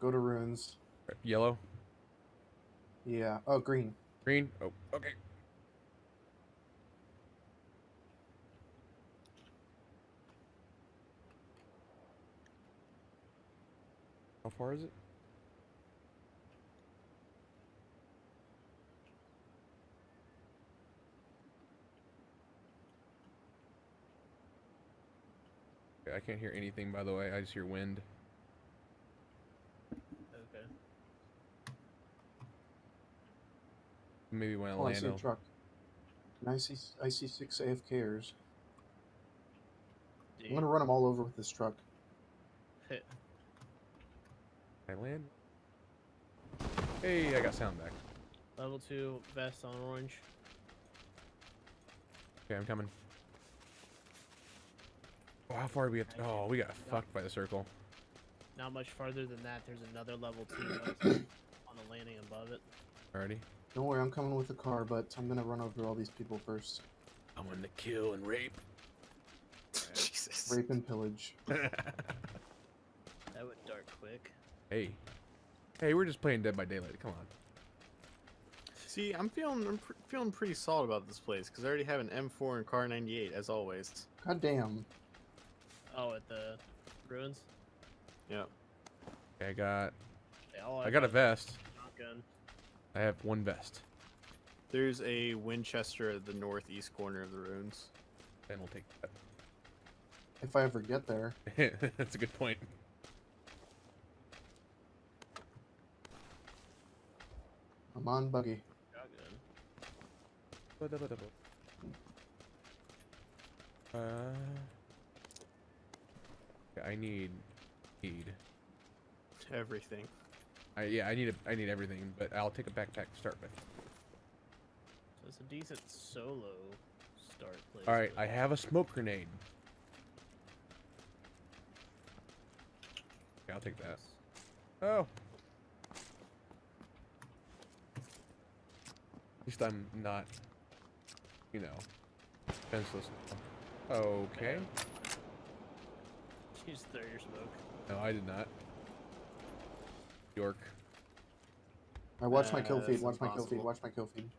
Go to ruins. Yellow, Yeah. Oh, green. green. Oh, okay. How far is it? I can't hear anything, by the way. I just hear wind. Okay. Maybe when I Oh, I see a I'll- truck. And I see I see six AFKers. I'm gonna run them all over with this truck. Hit. I land. Hey, I got sound back. Level two vest on orange. Okay, I'm coming. Oh, how far do we have to? Oh, we got fucked by the circle. Not much farther than that. There's another level two on the landing above it. Already. Don't worry, I'm coming with the car, but I'm gonna run over all these people first. I'm gonna kill and rape. Jesus. Rape and pillage. That went dark quick. hey, hey, we're just playing Dead by Daylight. Come on. See, I'm feeling I'm pr- feeling pretty solid about this place because I already have an M4 and Kar98 as always. God damn. Oh, at the ruins. Yeah. Okay, I got, They all I got a a vest. shotgun. I have one vest. There's a Winchester at the northeast corner of the ruins. And we'll take that. If I ever get there. That's a good point. I'm on buggy. Shotgun. Uh, yeah, I need, need. Everything. I yeah, I need a, I need everything, but I'll take a backpack to start with. So it's a decent solo start place. All right, I have a smoke grenade. Okay, I'll take that. Oh. At least I'm not, you know, defenseless. Okay. You just throw your smoke. No, I did not. York. I watch my Uh, kill feed. Watch my kill feed. Watch my kill feed.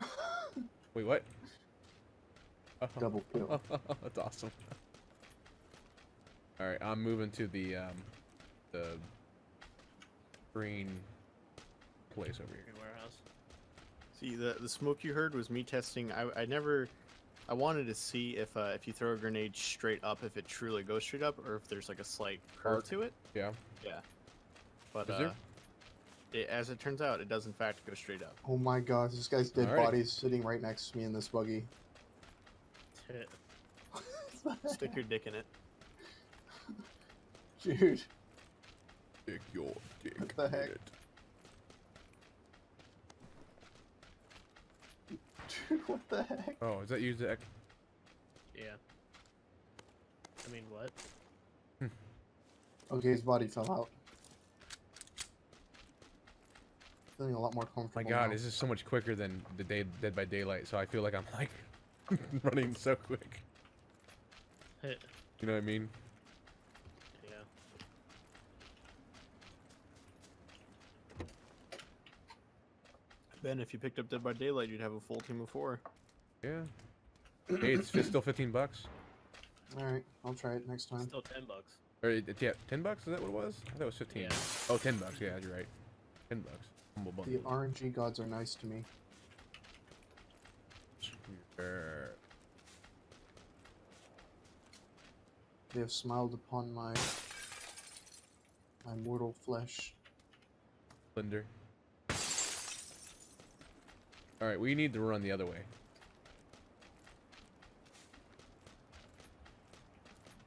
Wait, what? Double kill. That's awesome. All right, I'm moving to the um, the green place over here. Green warehouse. See, the the smoke you heard was me testing. I I never. I wanted to see if uh, if you throw a grenade straight up, if it truly goes straight up, or if there's like a slight curve to it. Yeah. Yeah. But uh, it, as it turns out, it does in fact go straight up. Oh my god, this guy's dead body body's sitting right next to me in this buggy. Hit. Stick your dick in it. Dude, Stick your dick. What the in heck? Dude, what the heck? Oh, is that used to? Yeah. I mean, what? Okay, his body fell out. Feeling a lot more comfortable. My God, now. this is so much quicker than the day Dead by Daylight. So I feel like I'm like running so quick. Hit. You know what I mean? Yeah. Ben, if you picked up Dead by Daylight, you'd have a full team of four. Yeah. Hey, it's fi- still 15 bucks. Alright, I'll try it next time. Still ten bucks. Or it, yeah, 10 bucks. Is that what it was? I thought it was 15. Yeah. Oh, 10 bucks. Yeah, you're right. 10 bucks. Humble bundle. The RNG gods are nice to me. Sure. They have smiled upon my my mortal flesh. Blender. Alright, we need to run the other way.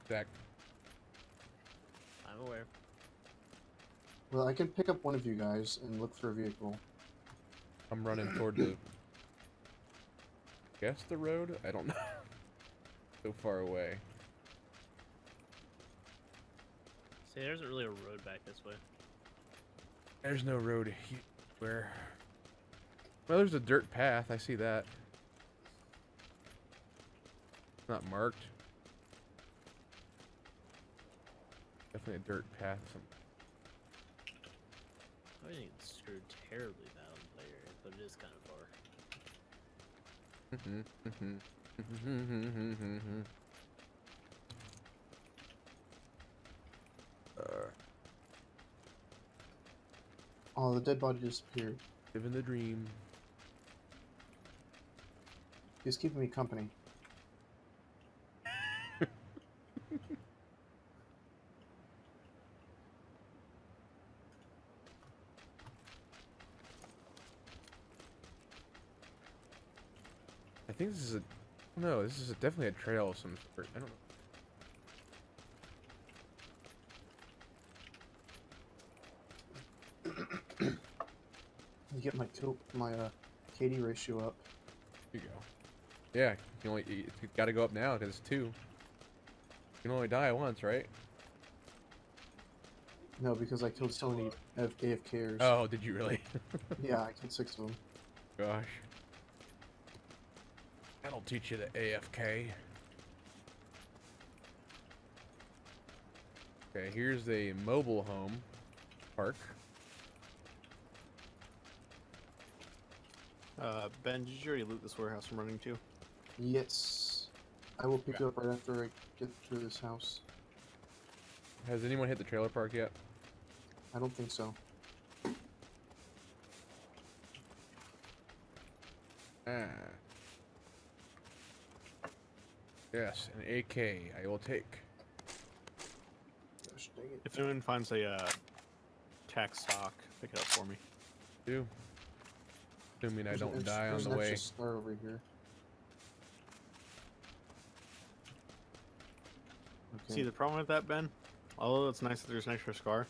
Zach, I'm aware. Well, I can pick up one of you guys and look for a vehicle. I'm running toward the. Guess the road? I don't know. so far away. See, there isn't really a road back this way. There's no road he- where. Well, there's a dirt path. I see that. It's not marked. Definitely a dirt path. Some I didn't get screwed terribly down on the play area, but it is kind of far. uh, Oh, the dead body disappeared. living the dream. He's keeping me company. I think this is a. No, this is a, definitely a trail of some sort. I don't know. You get my my uh, KD ratio up. Here you go. Yeah, you only you, you got to go up now because it's two. You can only die once, right? No, because I killed so many F- AFKers. Oh, did you really? Yeah, I killed six of them. Gosh. That'll teach you the AFK. Okay, here's a mobile home park. Uh, Ben, did you already loot this warehouse I'm running to? Yes. I will pick you up right after I get through this house. Has anyone hit the trailer park yet? I don't think so. Ah. Yes, an AK I will take. Gosh dang it. If anyone finds a uh, tac stock, pick it up for me. Do. Assuming I There's an don't extra- die on the an way. extra scar over here. Okay. See, the problem with that, Ben, although it's nice that there's an extra scar,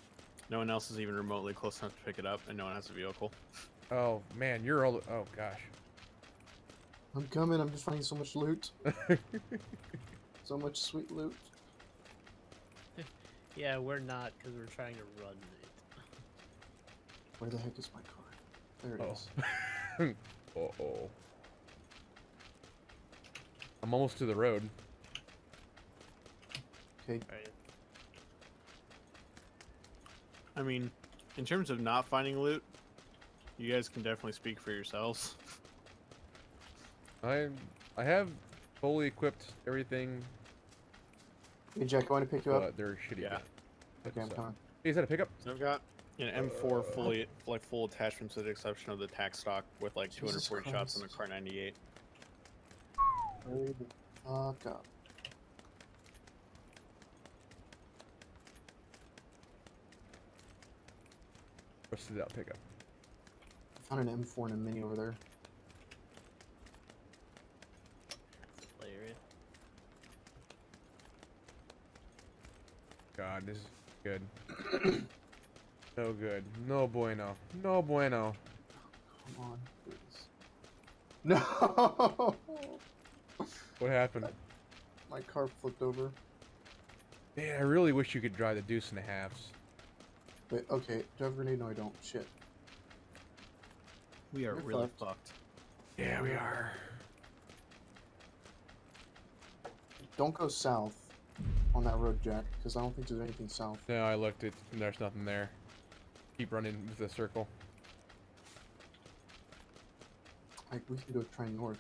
no one else is even remotely close enough to pick it up, and no one has a vehicle. Oh man, you're all. Oh gosh. I'm coming. I'm just finding so much loot. so much sweet loot. Yeah, we're not because we're trying to run it. Where the heck is my car? There it is. Oh. uh oh. I'm almost to the road. Okay. Right. I mean, in terms of not finding loot, you guys can definitely speak for yourselves. I I have fully equipped everything, Hey Jack, I want to pick you up. but they're shitty. Yeah. guns. Okay, I'm So- coming. Hey, is that a pickup? So I've got an M4 uh, fully, like full attachments with the exception of the tac stock with like 240 shots on the Kar98. Hurry the fuck up. Rusted out pickup. I found an M4 and a mini over there. God, this is good. no good. No bueno. No bueno. Oh, come on, please. No! What happened? my car flipped over. Man, I really wish you could drive the deuce and a halves. Wait, okay. Do I have a grenade? No, I don't. Shit. We are You're really fucked. fucked. Yeah, we are. Don't go south on that road, Jack, because I don't think there's anything south. No, I looked. It. There's nothing there. Keep running with the circle. Like, we can go try north.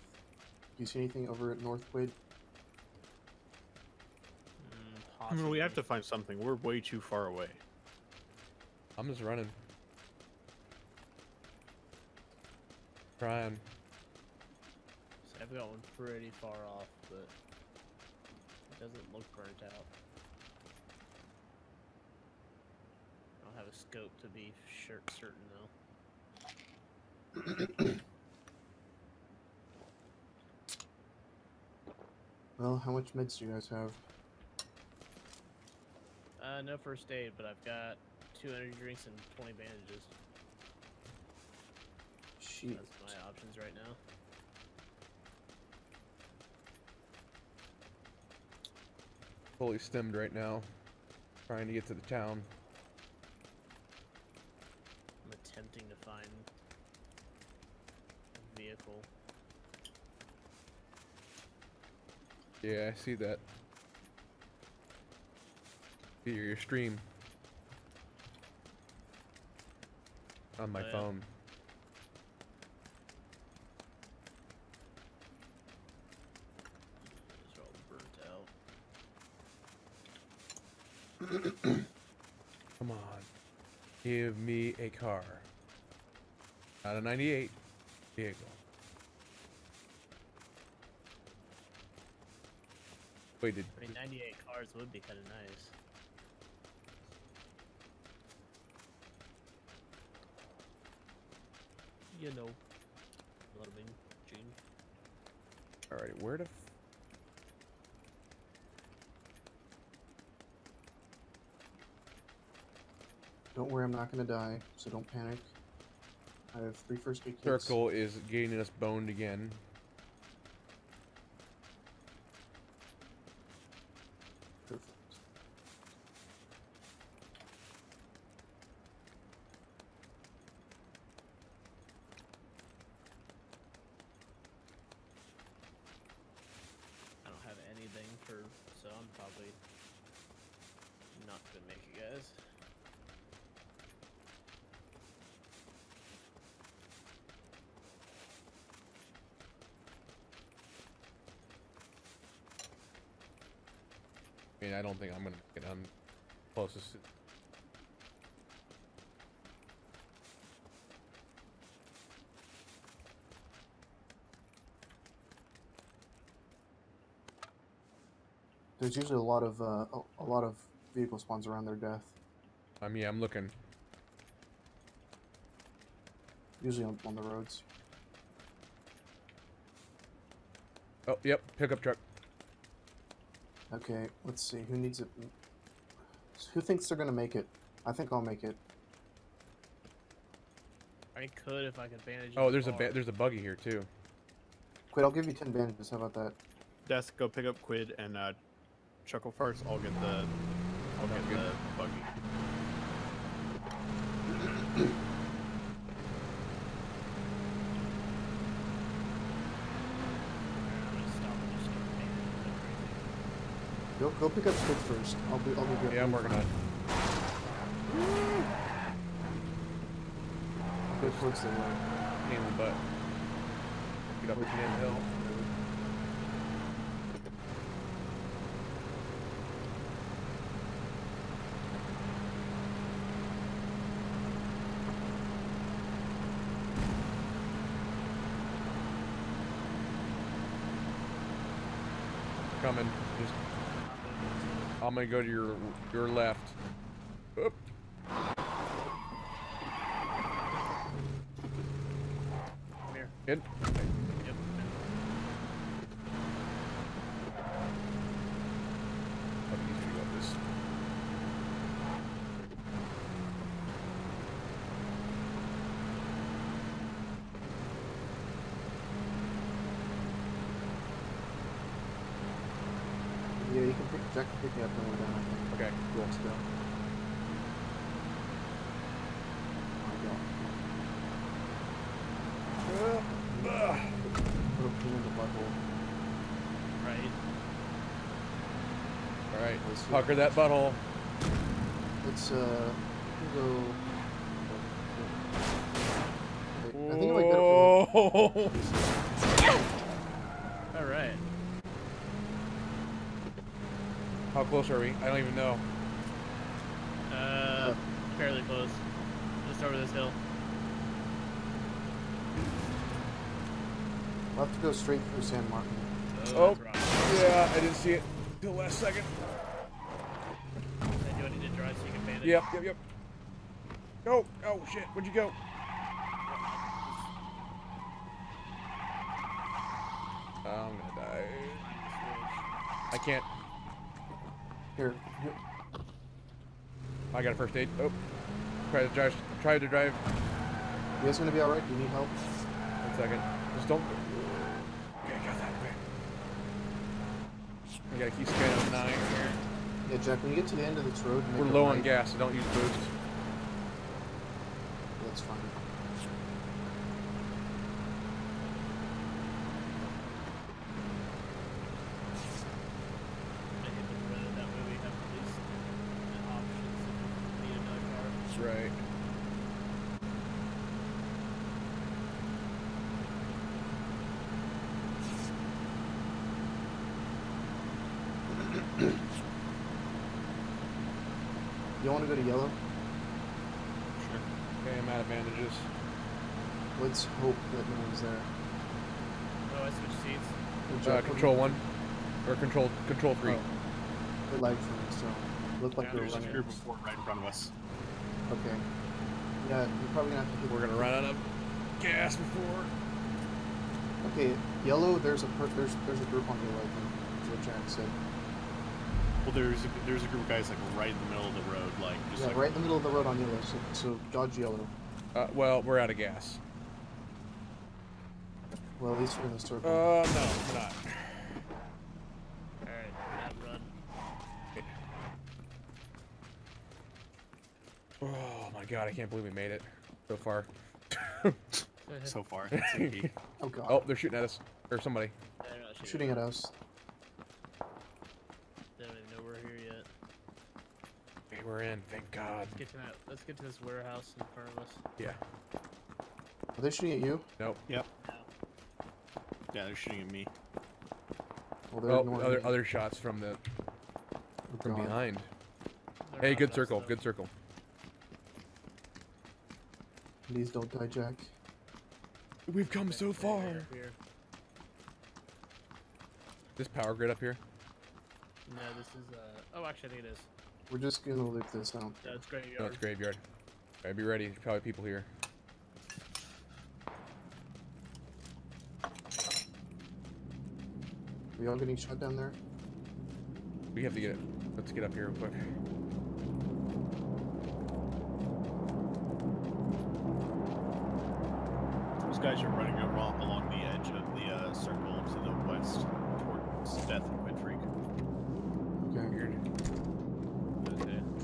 Do you see anything over at North Wade? Mm, I mean, we have to find something. We're way too far away. I'm just running. Trying. So I've got one pretty far off, but it doesn't look burnt out. I don't have a scope to be sure, certain though. Well, how much meds do you guys have? Uh, no first aid, but I've got two energy drinks and 20 bandages. Sheet. That's my options right now. Fully stemmed right now. Trying to get to the town. I'm attempting to find a vehicle. Yeah, I see that. Your, your stream. On my Oh, yeah. phone. It's all burnt out. Come on. Give me a car. Not a 98 vehicle. Wait, did, I mean, 98 cars would be kind of nice. You know. What I mean, Gene. alright, where the f- Don't worry, I'm not gonna die, so don't panic. I have three first aid kits. circle is getting us boned again? Perfect. I don't have anything for, so I'm probably not gonna make it, guys. I mean, I don't think I'm gonna get on closest. There's usually a lot of uh, a, lot of vehicle spawns around their death. I mean, I'm looking. Usually on, on the roads. Oh, yep, pickup truck. Okay, let's see. Who needs it? Who thinks they're gonna make it? I think I'll make it. I could if I could bandage. Oh, the there's a car. there's a buggy here too. Quit. I'll give you ten bandages. How about that? Desk, go pick up Quid and uh, Chuckle Farts. I'll get the, I'll Sounds get good. the buggy. I'm gonna stop and just get bandaged like crazy. Go pick up Squid first. I'll be I'll be. good. Yeah, I'm working on it. Go towards the right. Pain in the butt. Get up the damn hill. Coming. Just, I'm gonna go to your your left. Oop. Come here. Good. Yep. Fuck, he's gonna go up this. Yeah, you can pick Jack me up when we're done. Okay, cool. Let's go. Oh, God. Put a pin in the butthole. Right. All right, Let's see. pucker that butthole. Let's uh we'll go. Wait, I think I might get it Whoa! All right. How close are we? I don't even know. Uh, fairly close. Just over this hill. We'll have to go straight through San Martin. Oh. that's right. Yeah, I didn't see it till last second. And do I need to drive so you can bandage? Yep, yep, yep. Go! Oh shit! Where'd you go? I'm gonna die. I can't. Here, here. I got a first aid. Oh. Try to drive. Try to drive. You guys gonna be alright? Do you need help? One second. Just don't. Okay, got that. Okay. I gotta keep scanning on nine here. Yeah, Jack. When you get to the end of this road, We're low on gas, so don't use boost. That's fine. I hit the road, that way we have at least right. You want to go to yellow? Sure. Okay, I'm out of bandages. Let's hope that no one's there. Oh, I switched seats. Uh, Jack, what do control one, or control control three. Oh, it lagged for me, so looked like Yeah, we were There's a group here before right in front of us. Okay. Yeah, you're probably gonna have to hit. We're gonna run out of gas before. Okay, yellow. There's a per- there's there's a group on yellow. I think is what Jack said. Well, there's a, there's a group of guys like right in the middle of the road, like just Yeah, like right in the middle of the road on yellow. So, so dodge yellow. Uh, well, we're out of gas. Well, at least we're in the circle. Uh, no, we're not. Alright, that run. Oh my god, I can't believe we made it so far. so far. That's the key. oh god. Oh, they're shooting at us, or somebody. They're not shooting. Shooting at us. They don't even know we're here yet. Okay, we're in. Thank God. Let's get to that. Let's get to this warehouse in front of us. Yeah. Are they shooting at you? Nope. Now. Yeah, they're shooting at me. Well, they're Oh, other me. other shots from the Oh, from God. behind. They're Hey, good circle. though. Good circle. Please don't die, Jack. We've come Okay, so they're far. here. This power grid up here. No, this is uh. Oh, actually, I think it is. We're just gonna loop this out. No, it's graveyard. No, it's graveyard. Alright, be ready. There's probably people here. We all getting shot down there? We have to get it. Let's get up here real quick. Those guys are running along, along the edge of the uh, circle to the west towards Deth and Quid Freak. Okay. Weird.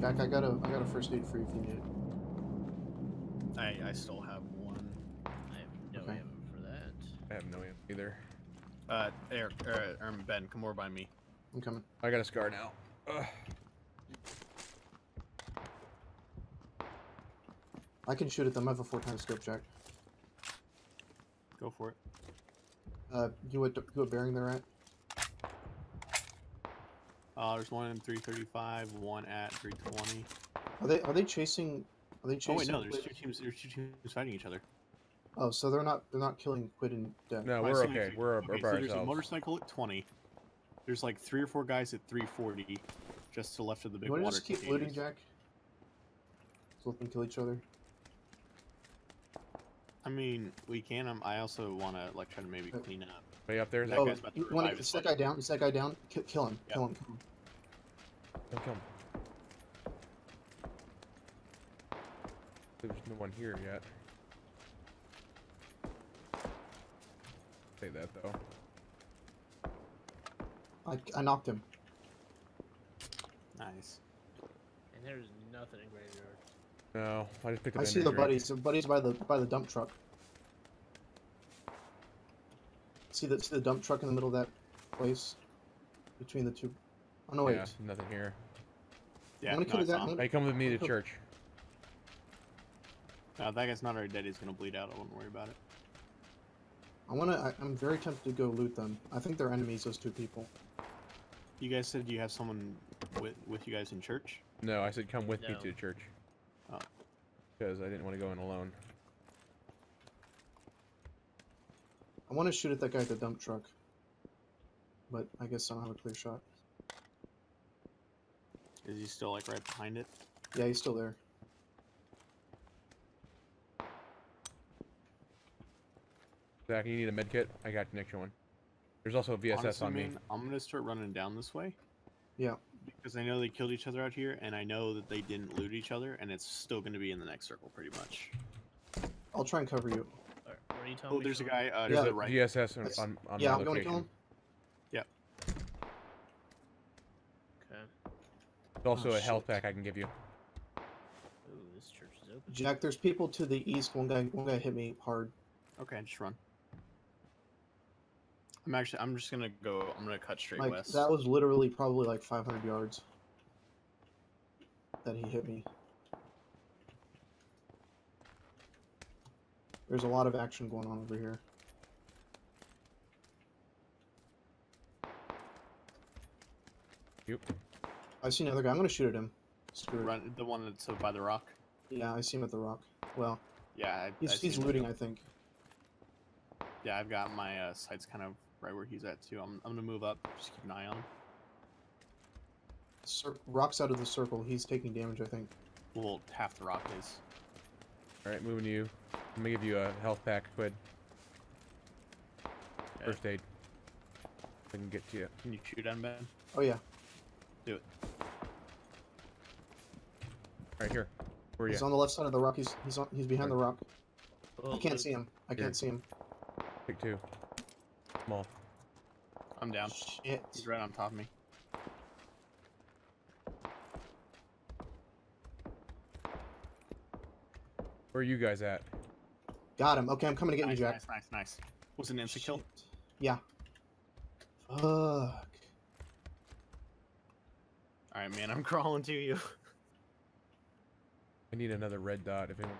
Okay. I got a I got a first aid for you if you need it. I, I still have one. I have no Okay. ammo for that. I have no ammo either. Uh, Eric, uh, um, Ben, come over by me. I'm coming. I got a scar now. Ugh. I can shoot at them. I have a four times scope, Jack. Go for it. Uh, you what you what bearing they're at? Uh, there's one in 335, one at 320. Are they are they chasing? Are they chasing? Oh wait, no, there's Quid? two teams. There's two teams fighting each other. Oh, so they're not they're not killing Quid and Deth. No, we're see okay. two- We're, okay, we're so by there's a motorcycle at 20. There's like three or four guys at 340, just to the left of the big You want to water just keep looting. Jack? So let them kill each other. I mean, we can. Um, I also want to like try to maybe clean up. Way up there. Is that That oh, guy's about to you want to his Is that guy down? Is that guy down? Kill, kill him. Yeah. Kill him. Kill him. Don't kill him. There's no one here yet. Say that though. I, I knocked him. Nice. And there's nothing in graveyard. No, I just picked up I see the drink. buddies. The buddies by the by the dump truck. See the see the dump truck in the middle of that place between the two. Oh no wait. Yeah, nothing here. Yeah, gonna no, kill I the guy- saw him. Hey, come with me to church. No, that guy's not already dead. He's gonna bleed out. I wouldn't worry about it. I wanna. I, I'm very tempted to go loot them. I think they're enemies. Those two people. You guys said you have someone with with you guys in church. No, I said come with me to church. Oh. Because I didn't want to go in alone. I want to shoot at that guy at the dump truck. But I guess I don't have a clear shot. Is he still like right behind it? Yeah, he's still there. Zach, you need a med kit? I got an extra one. There's also a VSS Honestly, on me. man, I'm gonna start running down this way. Yeah. Because I know they killed each other out here, and I know that they didn't loot each other, and it's still gonna be in the next circle, pretty much. I'll try and cover you. Alright, where are you telling Oh, me there's a guy uh, Yeah. to There's the a right. VSS on, on, on yeah, my I'm gonna kill location. him. Okay. There's also Oh, a health shit. pack I can give you. Ooh, this church is open. Jack, there's people to the east. One guy, one guy hit me hard. Okay, just run. I'm actually. I'm just gonna go. I'm gonna cut straight Like west. that was literally probably like 500 yards. That he hit me. There's a lot of action going on over here. Yep. I see another guy. I'm gonna shoot at him. Screw it. The one that's by the rock. Yeah, I see him at the rock. Well, Yeah, I, he's, I he's seen him. looting, I think. Yeah, I've got my uh, sights kind of right where he's at too. I'm, I'm gonna move up. Just keep an eye on him. Cir- rock's out of the circle. He's taking damage, I think. Well, half the rock is. All right, moving to you. Let me give you a health pack, Quid. Okay. First aid. I can get to you. Can you shoot him, Ben? Oh yeah, Do it. Right here. Where are he's you? on the left side of the rock. He's he's on, he's behind the rock. Oh, I can't look, see him. I Here. can't see him. Pick two. Small. I'm down. Shit. He's right on top of me. Where are you guys at? Got him. Okay, I'm coming to get nice, you, Jack. nice, nice, nice. Was it an insta kill? Yeah. Fuck. All right, man. I'm crawling to you. I need another red dot. If anyone...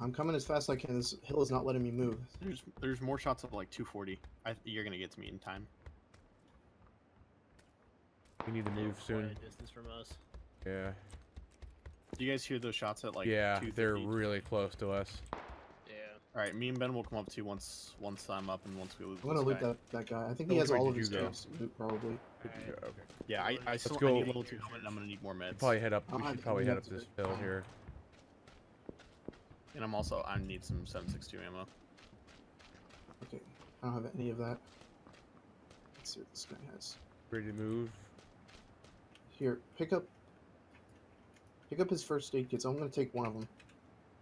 I'm coming as fast as I can. This hill is not letting me move. There's there's more shots of like 240. I, you're gonna get to me in time. We need to move soon. distance from us. Yeah. Do you guys hear those shots at like? yeah, they're really close to us. Yeah. All right, me and Ben will come up to you once once I'm up and once we lose. I'm gonna loot that, that guy. I think he has all of his you go? caves loot, probably. Alright. Yeah, okay. Yeah, I, I Let's still go. I need level two helmet. I'm gonna need more meds. Probably head up. We should probably head up this hill here. And I'm also I need some 762 ammo. Okay, I don't have any of that. Let's see what this guy has. Ready to move? Here, pick up. Pick up his first aid kits. I'm gonna take one of them.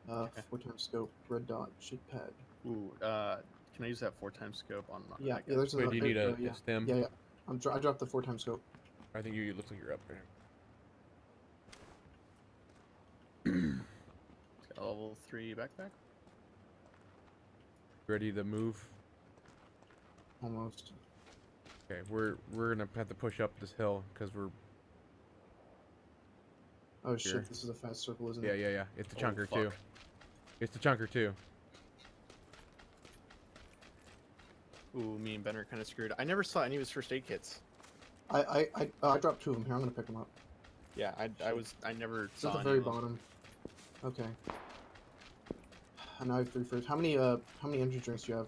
Uh, Okay. four times scope, red dot, cheek pad. Ooh, uh, can I use that four times scope on? on Yeah, yeah. guy? There's Wait, a, do you need a, uh, yeah. stem? Yeah, yeah. I'm dro- I dropped the four times scope. I think you. It looks like you're up there. It's got a level three backpack. Ready to move? Almost. Okay, we're we're gonna have to push up this hill because we're Oh Here. shit! This is a fast circle, isn't yeah it? yeah yeah. Yeah. It's the Oh, chunker too. It's the chunker too. Ooh, me and Ben are kind of screwed. I never saw any of his first aid kits. I I I, uh, I dropped two of them. Here, I'm gonna pick them up. Yeah, I, I was I never It's saw at the any very of those. bottom. Okay. And I have three first. How many uh how many energy drinks do you have?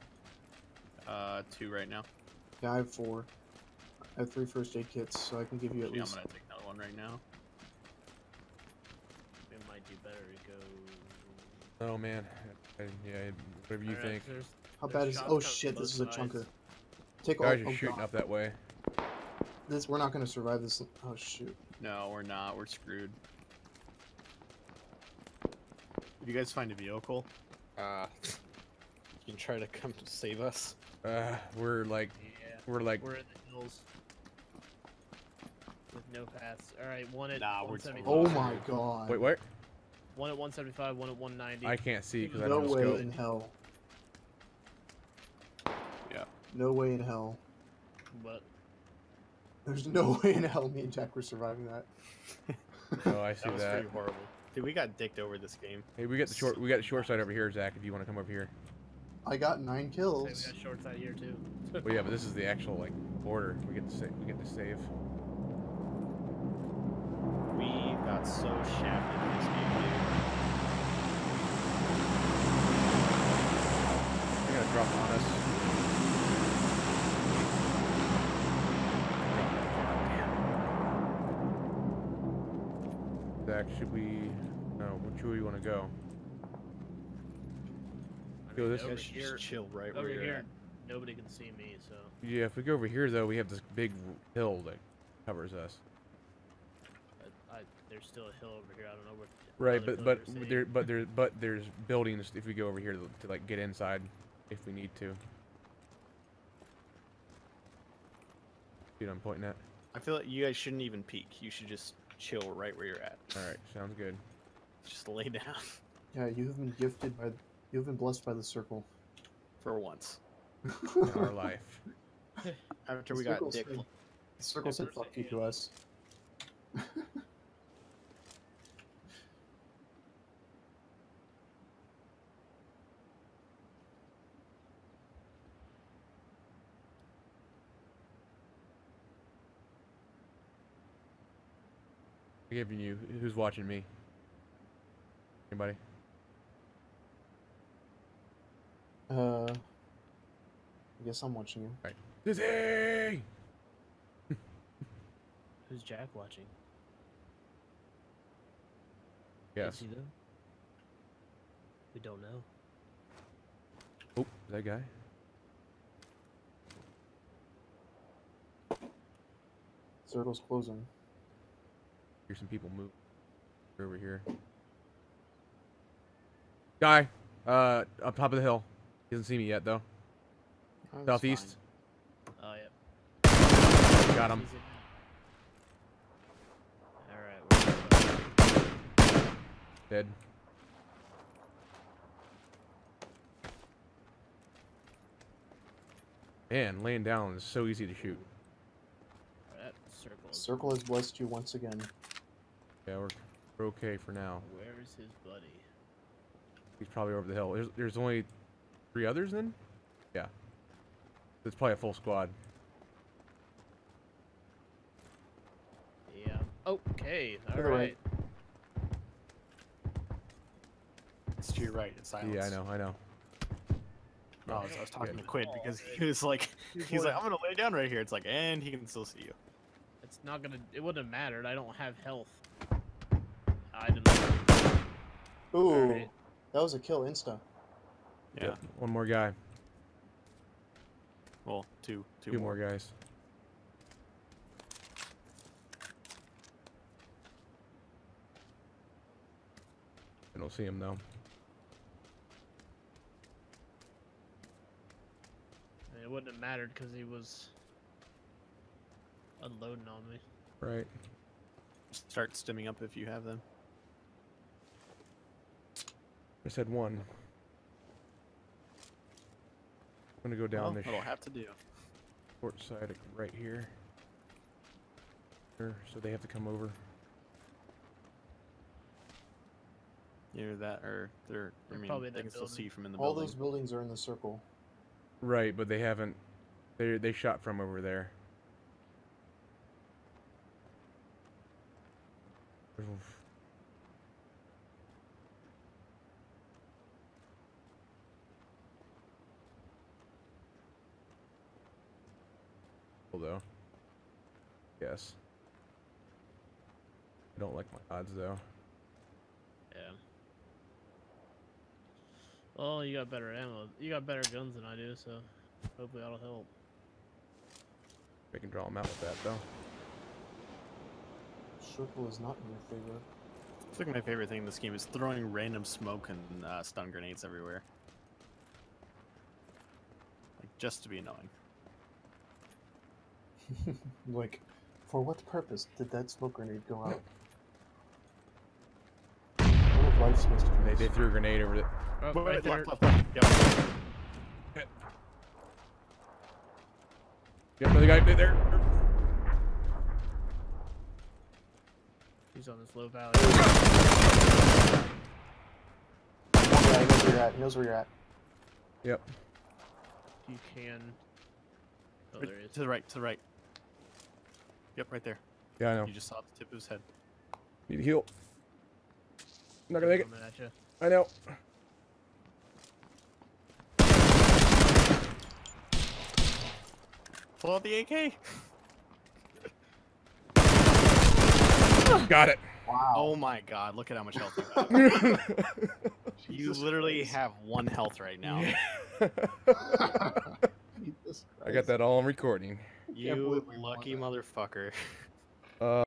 Uh, two right now. Yeah, I have four. I have three first aid kits, so I can give you at Actually, I'm least. gonna take another one right now. It better to go. Oh man. I, yeah, whatever you Alright, think. there's- How there's bad is? Oh shit! This is a both sides. chunker. Take all. Guys are oh, shooting God. up that way. This we're not gonna survive this. Oh shoot! No, we're not. We're screwed. If you guys find a vehicle, uh, you can try to come to save us. Uh, we're like Yeah. we're like We're in the hills. With no paths. Alright, one at Nah, we're 175. Oh my god! wait what? One at 175, one at 190. I can't see because I No don't way scope. in hell. Yeah. No way in hell. But There's no way in hell me and Jack were surviving that. Oh, I see That was that. pretty horrible. Dude, we got dicked over this game. Hey, we got the short we got the short side over here, Zach. If you want to come over here. I got nine say kills. we got short side here too. Well, yeah, but this is the actual like border. We get to save. We get to save. We got so shafted in this game, dude. They're gonna drop on us. Zach, should we? No, which way do you want to go? I Yo, mean, this- over should here, just chill right over where you're here, at. nobody can see me, so Yeah, if we go over here though, we have this big hill that covers us. I, I, there's still a hill over here. I don't know where. Right, but but there but there but there's buildings if we go over here to, to like get inside if we need to. See what I'm pointing at? I feel like you guys shouldn't even peek. You should just chill right where you're at. All right, sounds good. Just lay down Yeah, you have been gifted by. You have been blessed by the circle. for once. In our life. After The we got dick. The circle said fuck you to us. giving you. Who's watching me? Anybody? Uh, I guess I'm watching you. Dizzy! Who's Jack watching? Yes. Is he? We don't know. Oh, that guy. Circle's closing. Hear some people move. Over here. Guy, uh, up top of the hill. He doesn't see me yet though. Oh, that's Southeast. Oh yep. Got him. He's Alright. Dead. Man, laying down is so easy to shoot. That circle. is- Circle has blessed you once again. Yeah, we're, we're okay for now. Where's his buddy? He's probably over the hill. There's, there's only three others then? Yeah. It's probably a full squad. Yeah. Okay. To the All right. right. It's to your right. It's silence. Yeah, I know, I know. No, I was, I was talking Good. to Quinn Oh, because he was like, He's he's like, like- I'm gonna lay down right here. It's like, and he can still see you. It's not gonna. It wouldn't have mattered. I don't have health. I didn't. Ooh, Alright. that was a kill insta. Yeah. Yep, One more guy. Well, two, two, Two, more guys. I don't see him though. It wouldn't have mattered because he was unloading on me. Right. Start stimming up if you have them. I said one. I'm gonna go down well, this That'll have to do. short side right here. Here, So they have to come over. Either that or they're. I They're mean, probably in they that can still building. see from in the All building. those buildings are in the circle. Right, but they haven't. They they shot from over there. Oof. Although, yes. I don't like my odds though. Yeah. Well, you got better ammo. You got better guns than I do, so hopefully that'll help. We can draw them out with that though. Circle is not in your favor. I think my favorite thing in this game is throwing random smoke and uh, stun grenades everywhere. Like just to be annoying. like, for what purpose did that smoke grenade go out? One of life's mysteries. They, they threw a grenade over the. Oh, Wait, right wait, there. left, left, left. Yep. Got another guy right there. He's on this low valley. Yeah, he knows where you're at. He knows where you're at. Yep. You can. Oh, Right there he is. to the right, to the right. Yep, right there. Yeah, I know. You just saw the tip of his head. Need to heal. not gonna make it. Coming at you. I know. Pull out the AK. Got it. Wow. Oh my god, look at how much health you have. you literally Christ. have one health right now. Jesus I got that all on recording. You believe we won lucky motherfucker. Uh,